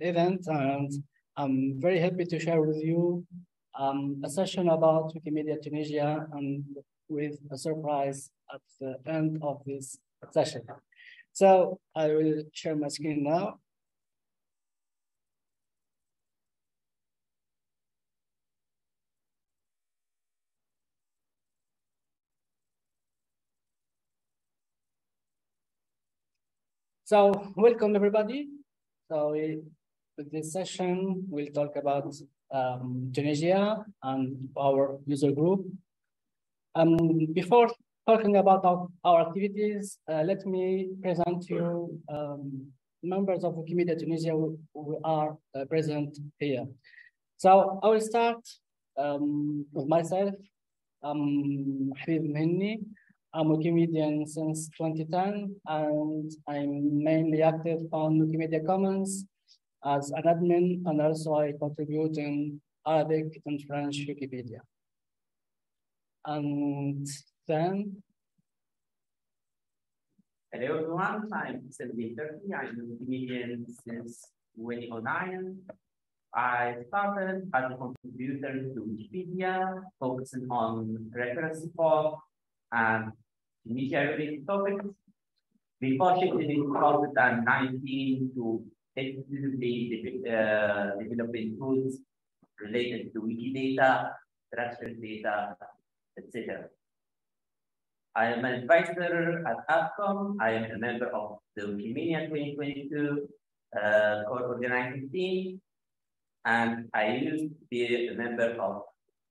event, and I'm very happy to share with you um, a session about Wikimedia Tunisia and with a surprise at the end of this session. So I will share my screen now. So welcome everybody. So we, this session, we'll talk about um, Tunisia and our user group. Um, before talking about our, our activities, uh, let me present you um, members of Wikimedia Tunisia who, are uh, present here. So I will start um, with myself. I'm Habib Mhenni. I'm a Wikimedian since 2010, and I'm mainly active on Wikimedia Commons as an admin, and also I contribute in Arabic and French Wikipedia. And then. Hello everyone, I'm Selvi Turkey. I'm a Wikimedian since 2009. I started as a contributor to Wikipedia, focusing on reference support and um, Tunisia-related topics. Before shifting in 2019 to exclusively uh, developing tools related to Wikidata, structured data, etc. I am an advisor at AffCom. I am a member of the Wikimania 2022 uh, co-organizing team, and I used to be a member of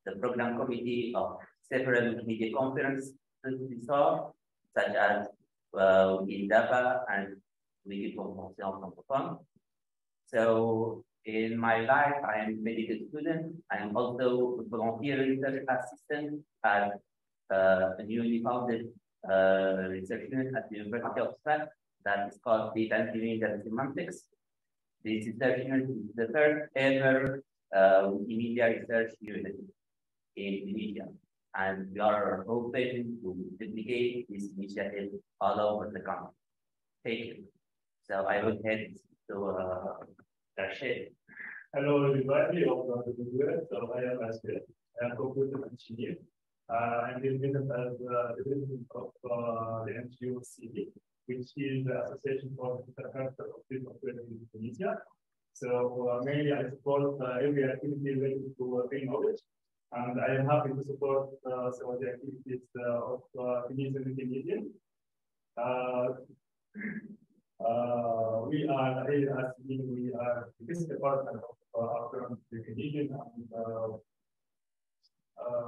the program committee of several Wikimedia conferences such as uh, Wikidata and Wikiconvention francophone. So in my life, I am a medical student. I am also a volunteer research assistant at uh, a newly founded uh, research unit at the University of Sfax that is called Data Engineering and Semantics. This research unit is the third ever uh, research unit in Tunisia and we are hoping to duplicate this initiative all over the country. Thank you. So I will head to uh, Rashid. Hello, everybody. Welcome to the US. So I am Rashid. I am computer engineer. Uh, I'm business as uh, the president of uh, the NGO CD, which is the Association for the Interculture of People in Tunisia. So uh, mainly I support uh, every activity related to uh, knowledge and I am happy to support uh, some of the activities uh, of uh, Tunisian Wikimedia. Uh, uh, we are here as we are the this department of uh, our current Wikimedia and uh, uh,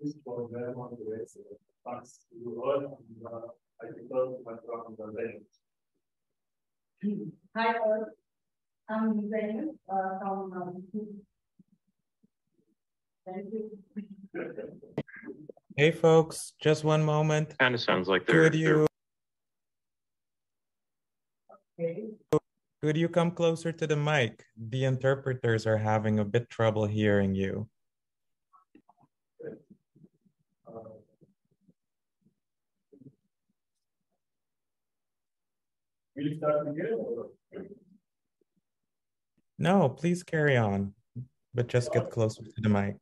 this program on the way. So thanks to you all and uh, I prefer my from the day. Hi all, I'm Zainab uh, from um, Thank you. Hey folks, just one moment. Kind of sounds like they're. Could you could you come closer to the mic? The interpreters are having a bit trouble hearing you. Will you start again? No, please carry on, but just get closer to the mic.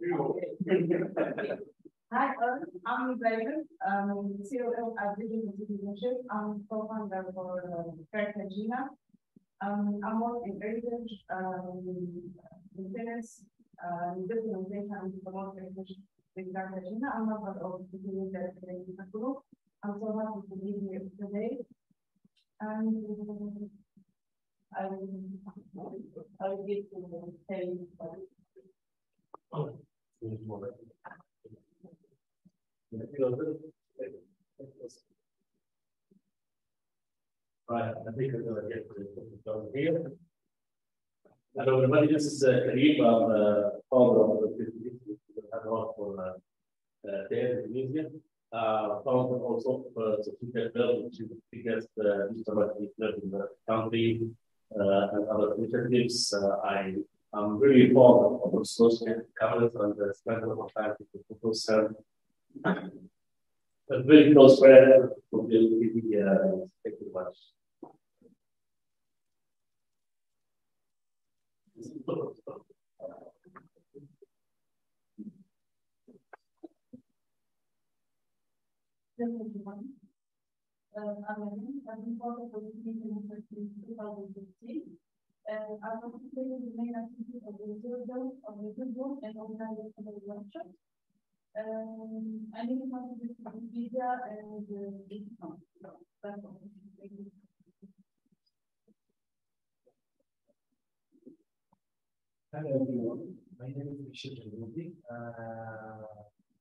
Hi, all. I'm Ibrahim, um, CEO of Vision Citizenship. I'm co-founder for Cartagena. Um, I'm working in research, um, maintenance, uh, documentation, promote with Cartagena. I'm member of the Wikimedia group. I'm so happy to be here today. And um, I will, I will get to say. Oh. Right, I think we're going to get to here. Hello, everybody. This is uh, Kareem. I'm uh, founder of the have worked for uh, uh, Dare Tunisia. Uh, founder also uh, Certificate Build, which is the biggest uh, digital in the country, uh, and other initiatives. Uh, I I'm really fond of the social governance and the spend a lot of time to propose some a very close friend the uh, thank you very much. Uh, I've been part of the meeting since 2015. I main activities of the Zero of the Google and organized the workshop. Um, I need to contribute to and uh, That's all. Thank you. Hello everyone, my name is Michel Jaloubi. Uh,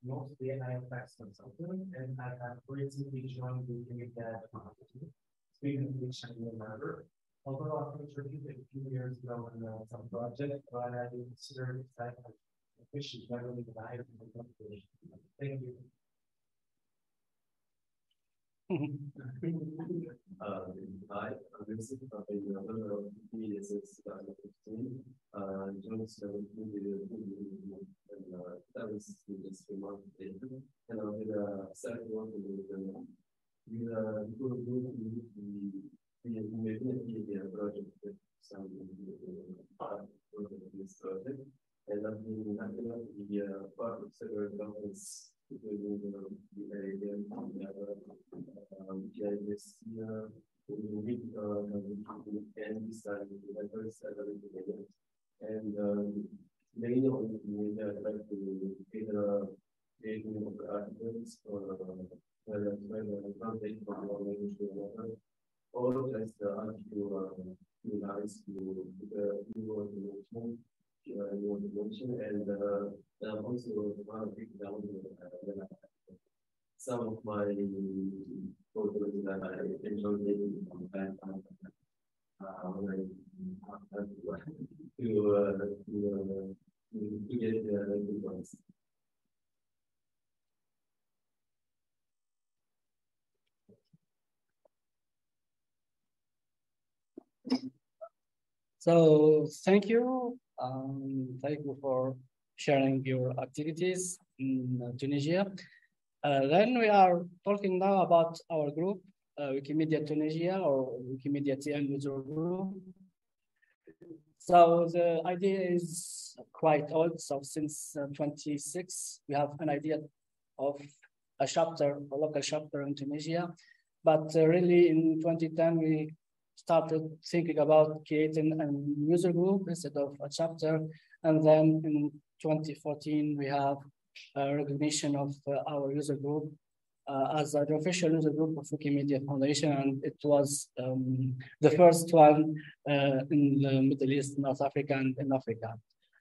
mostly I am tax consultant and I have recently joined the Marketing, speaking of which I'm a member. Although I contributed a few years ago on uh, some project, but I consider like a fish is generally the higher Thank you. Uh, hi, I'm Vincent. Been a member of the since 2015. Uh, 17 and uh, that was just. And a second one with a the the project with some part of this project. And I've been happy to be a part of several including the we um, mainly on the I'd like to either creating of articles or whether whether translate from one language to another or just the article to nice to the new information uh, new information and uh, I'm also one of the down uh, some of my photos that I enjoy taking from time uh, when I have to, uh, to, uh, to, to get the good ones. So thank you. Um, thank you for sharing your activities in uh, Tunisia. Uh, then we are talking now about our group, uh, Wikimedia Tunisia or Wikimedia TN user group. So the idea is quite old. So since uh, 26, we have an idea of a chapter, a local chapter in Tunisia. But uh, really in 2010, we started thinking about creating a user group instead of a chapter. And then in 2014, we have a recognition of uh, our user group uh, as an official user group of Wikimedia Foundation, and it was um, the first one uh, in the Middle East, North Africa, and in Africa.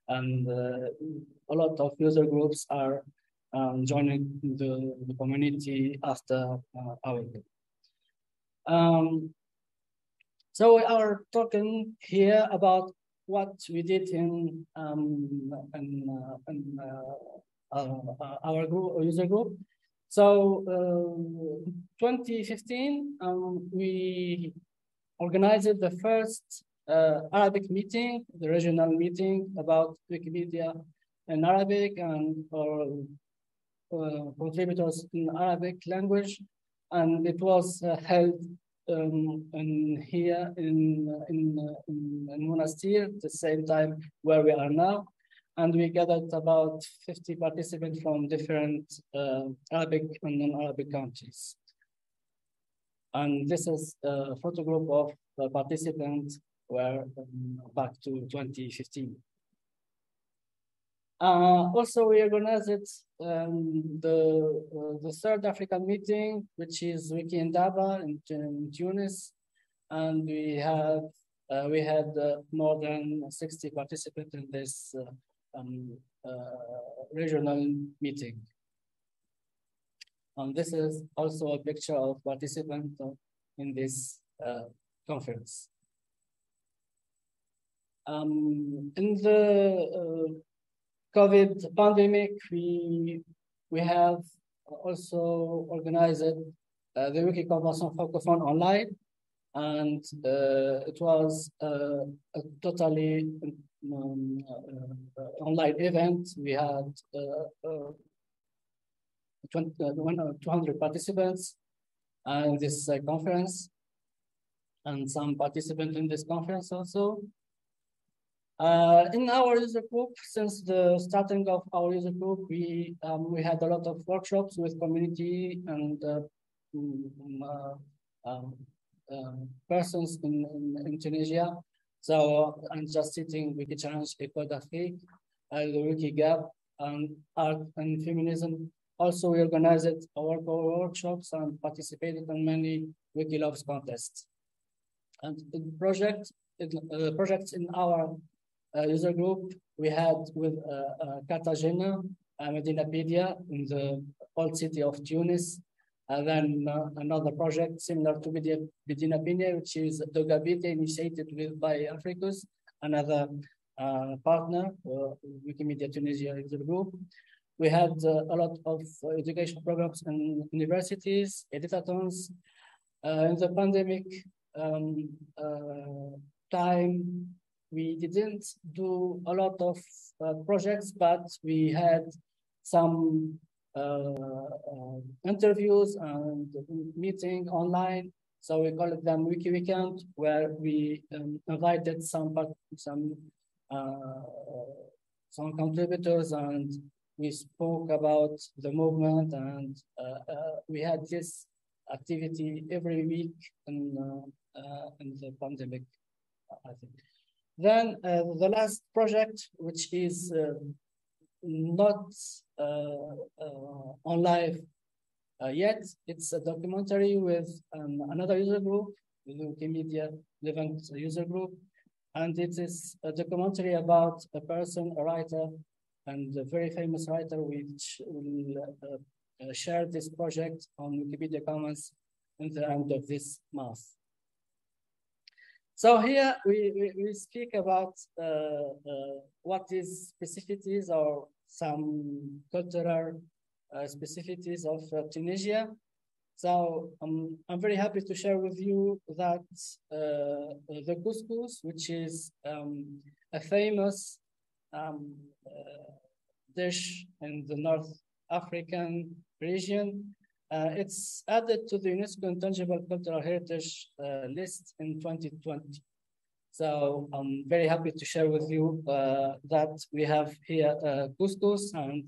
And uh, a lot of user groups are um, joining the, the, community after uh, our group. Um, so we are talking here about what we did in, um, in, uh, in uh, uh, our group, user group. So uh, 2015, um, we organized the first uh, Arabic meeting, the regional meeting about Wikimedia in Arabic and our uh, contributors in Arabic language. And it was held um, in here in, in, in, in Monastir at the same time where we are now. And we gathered about 50 participants from different uh, Arabic and non-Arabic countries. And this is a photo group of the participants were um, back to 2015. Uh, also, we organized um, the uh, the third African meeting, which is Wiki Indaba in, in Tunis, and we have uh, we had uh, more than 60 participants in this uh, um, uh, regional meeting. And this is also a picture of participants in this conference. Um, in the COVID pandemic, we we have also organized uh, the Wiki Convention Francophone online, and uh, it was uh, a totally um, uh, online event. We had uh, uh, 20, 200 participants in this conference, and some participants in this conference also. Uh, in our user group, since the starting of our user group, we um, we had a lot of workshops with community and uh, mm, uh, um, um, persons in, in, in, Tunisia. So I'm just sitting Wiki Challenge, d'Afrique, uh, the Wiki Gap, and art and feminism. Also, we organized our workshops and participated in many Wikiloves contests. And the project, uh, projects in our uh, user group we had with uh, uh, Cartagena, uh, Medinapedia in the old city of Tunis, and then uh, another project similar to Medina Medinapedia, which is Dogabite initiated with by Africus, another uh, partner, uh, Wikimedia Tunisia user group. We had uh, a lot of education programs in universities, editathons. in the pandemic um, time, we didn't do a lot of uh, projects, but we had some uh, uh, interviews and meeting online. So we call them Wiki Weekend, where we um, invited some some uh, some contributors and we spoke about the movement and uh, uh, we had this activity every week in, in the pandemic, I think. Then uh, the last project, which is uh, not uh, on live yet, it's a documentary with um, another user group, the Wikimedia Levant user group. And it is a documentary about a person, a writer, and a very famous writer, which will uh, share this project on Wikipedia Commons in the end of this month. So here we, we, we speak about uh, uh, what is specificities or some cultural uh, specificities of uh, Tunisia. So um, I'm very happy to share with you that uh, the couscous, which is um, a famous um, uh, dish in the North African region, uh, it's added to the UNESCO Intangible Cultural Heritage uh, list in 2020. So I'm very happy to share with you uh, that we have here uh, couscous and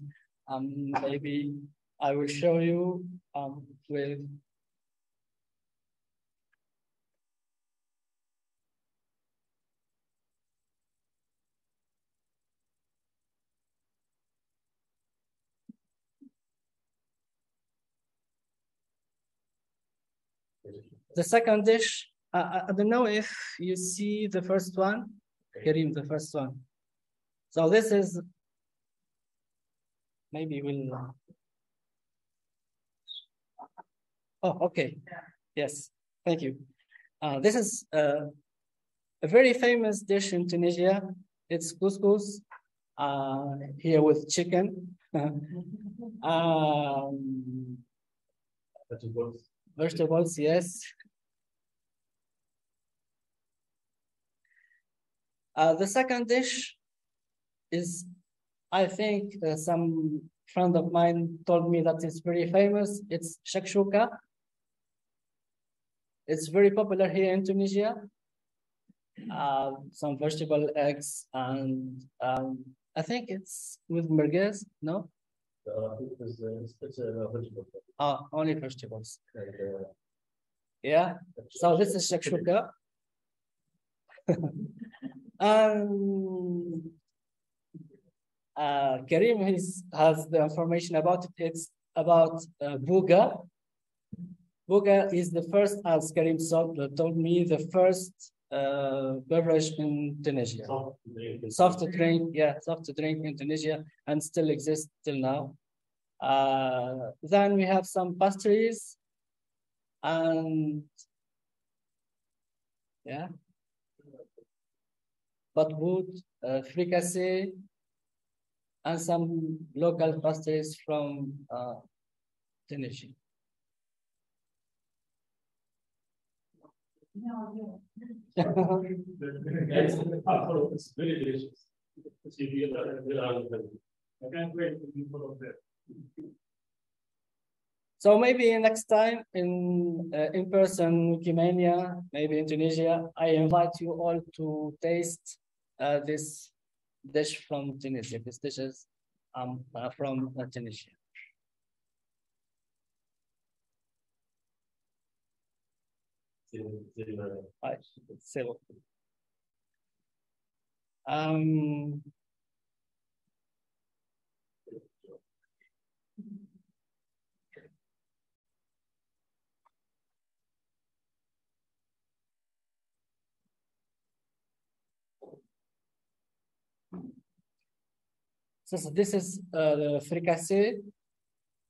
um, maybe I will show you um, with The second dish, uh, I don't know if you see the first one, Karim, the first one. So this is, maybe we'll, oh, okay. Yes, thank you. Uh, this is uh, a very famous dish in Tunisia. It's couscous, uh, here with chicken. um, vegetables. Vegetables, yes. Uh, the second dish is, I think, uh, some friend of mine told me that it's very famous. It's shakshuka. It's very popular here in Tunisia. Uh, some vegetable eggs and um, I think it's with merguez, no? Uh, it's, it's, it's a vegetable. Ah, only vegetables. yeah. So this is shakshuka. Um, uh, Karim has, has the information about it. It's about uh, Boga. Boga is the first, as Karim told, told me, the first uh, beverage in Tunisia. Soft drink. Soft drink, yeah, soft drink in Tunisia and still exists till now. Uh, then we have some pastries and yeah, but wood, uh, fricassee, and some local pastries from uh, Tunisia. it's very delicious. I can't wait to be full of that. So maybe next time in uh, in person Wikimania, maybe in Tunisia, I invite you all to taste uh, this dish from Tunisia. This dish is um, uh, from uh, Tunisia. Um, So, this is uh, the fricassee.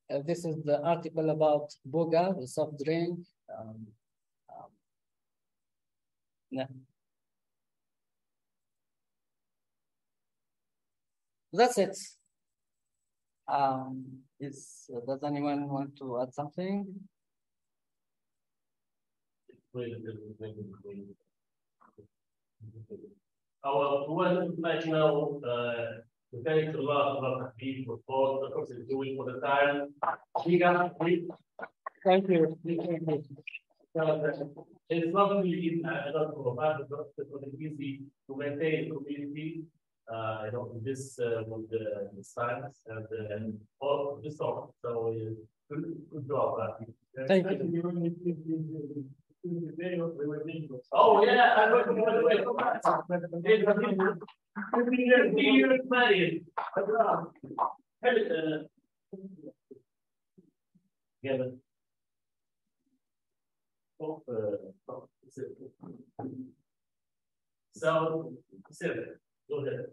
Uh, this is the article about boga, the soft drink. Um, um. That's it. Um, is uh, does anyone want to add something? Our one national uh, thanks a lot for the for both of course doing for the time. Giga, please. Thank you. It's not really easy, uh, not for us, it's not it's not easy to maintain community. Uh, you know, this uh, with the, the science and, uh, and all this sort. So uh, good, good job. Uh, Thank you. Oh yeah, going to the way. Come on. Fifteen years, married. Hey, uh, So, seven. go ahead.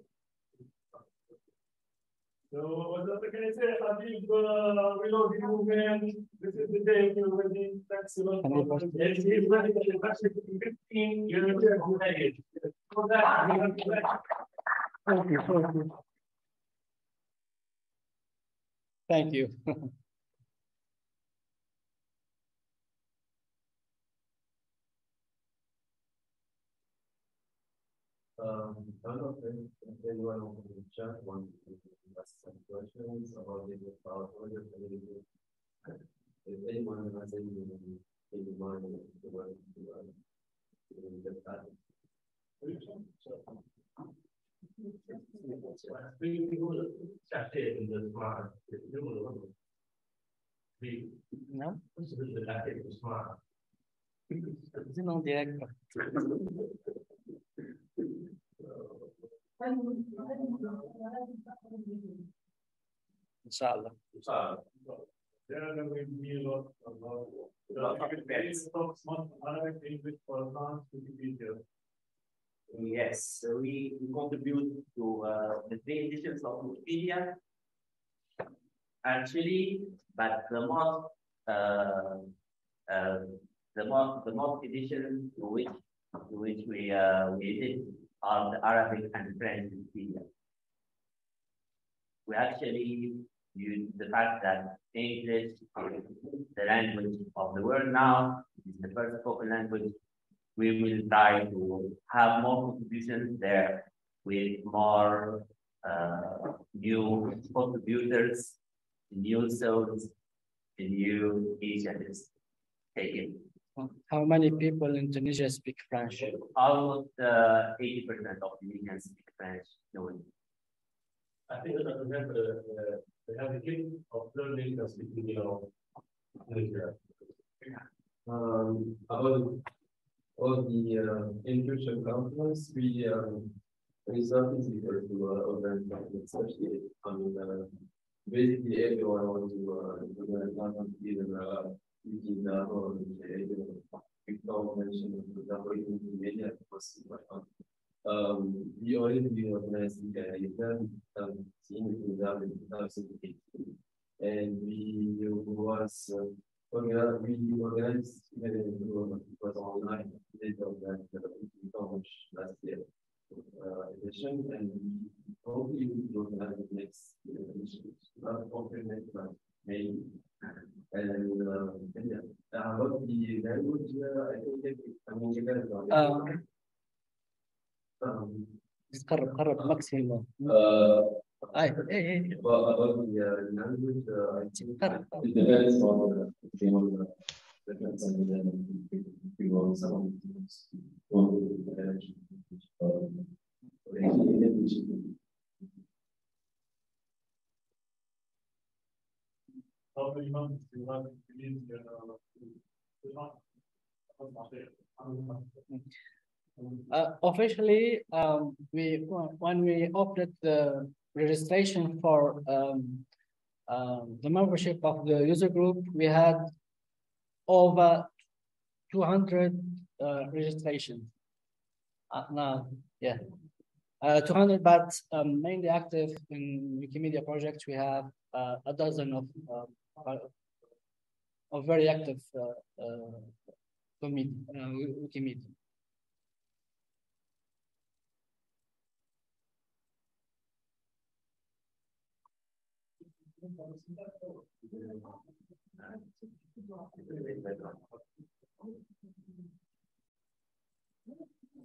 So what can I say? Habib, uh, reloading movement. This is the day we're ready. Thanks a lot. Yes, he's ready to the last fifteen years already. For that, we have to- Thank you. Thank you. Thank you. Um, I don't know if if anyone on the chat wants to ask some questions about the power project. If anyone has any in mind, the way to, uh, to get that. We, we will chat it in the smart. We will. We, No? this is Yes, so we contribute to uh, the three editions of Wikipedia. Actually, but the most uh, uh, the most the most editions to which which we uh, we did are the Arabic and French Wikipedia. We actually use the fact that English is the language of the world now, it is the first spoken language we will try to have more contributions there with more uh, new contributors, new souls, new initiatives taken. How many people in Tunisia speak French? Almost uh, 80% of Tunisians speak French fluently. I think that we have the, the- they have the gift of learning and speaking, you know. English. Um, about all the uh, in-future conference, we um, we started to refer to uh, organize something, especially on uh, basically everyone wants to uh, organize something um we already organized the event in in 2018 and we was organized, we organized it was online uh, last year. Edition and hopefully we will organize next edition not mais la robe qui est la route, elle قرب قرب ماكسيموم اي اي قرب Um, Imam, you want to release your, uh, Uh, officially, um, we when we opened the registration for um, um, the membership of the user group, we had over 200 uh, registrations. Uh, now, yeah, uh, 200, but um, mainly active in Wikimedia projects. We have uh, a dozen of uh, of very active uh,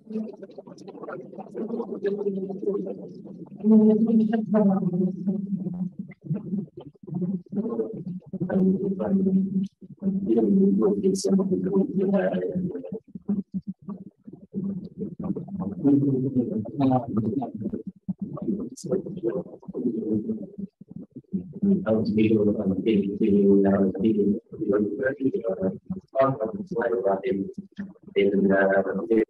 uh, Wikimedia.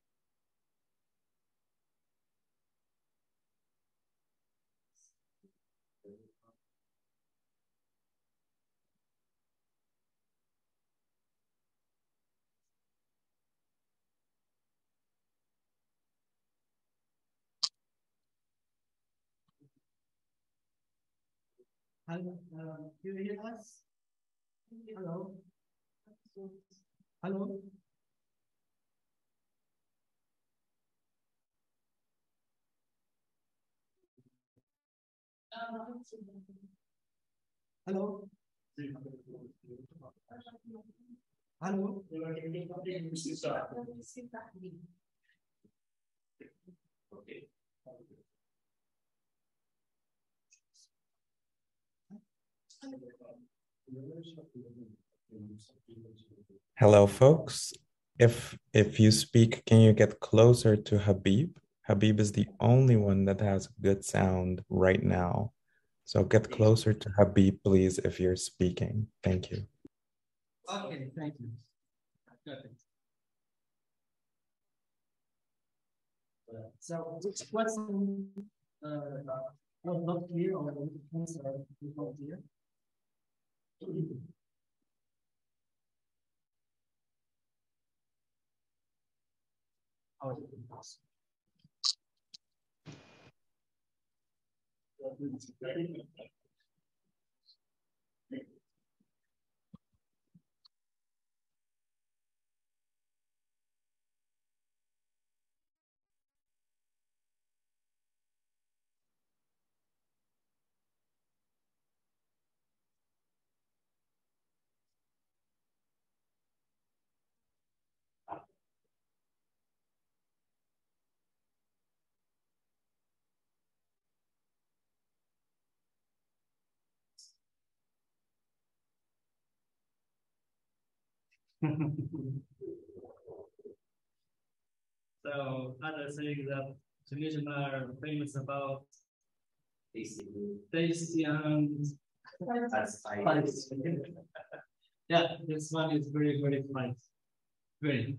Hello, uh, you hear us? Hello? Hello? Hello? Hello? Hello, folks. If if you speak, can you get closer to Habib? Habib is the only one that has good sound right now. So get closer to Habib, please, if you're speaking. Thank you. Okay, thank you. So which question uh, was not clear or not clear? How is it possible? So others saying that Tunisian are famous about Basically, tasty and spice. yeah, this one is very, very spicy. Very.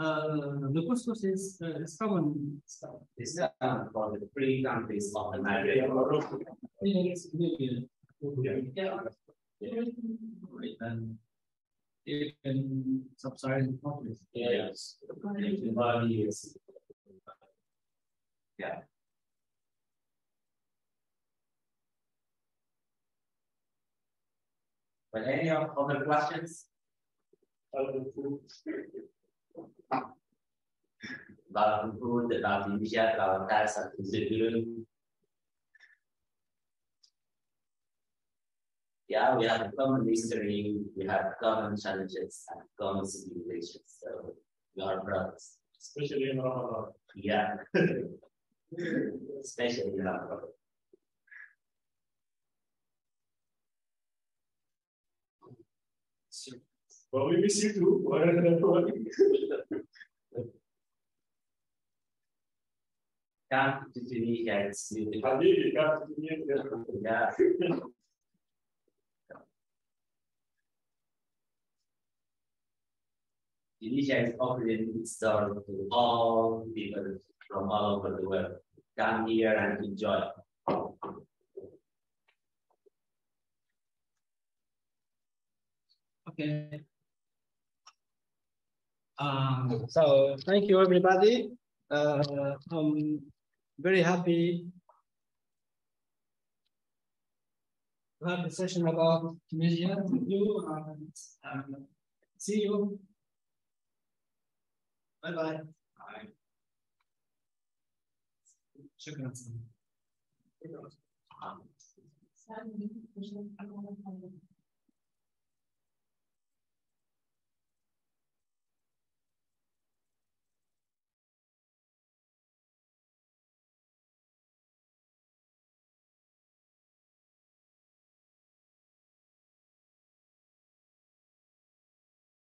Uh, the couscous is uh, is common stuff. This is uh, for the three countries of the Maghreb. Yes, maybe. Yeah. Right, and in sub-Saharan countries. Yes. Bali is. Yeah. But any other questions? Yeah, we have common history, we have common challenges and common civilizations, so we are brothers. Especially in Ramadan. Yeah. Especially in Ramadan. Well, we miss you too. Why are you running? Can't me, guys. Indeed, can't Indonesia is offering service to all people from all over the world. Come here and enjoy. Okay. Um, so thank you, everybody. Uh, I'm very happy to have the session about Tunisia with you and um, see you. Bye bye. شكرا. Sadly, we should-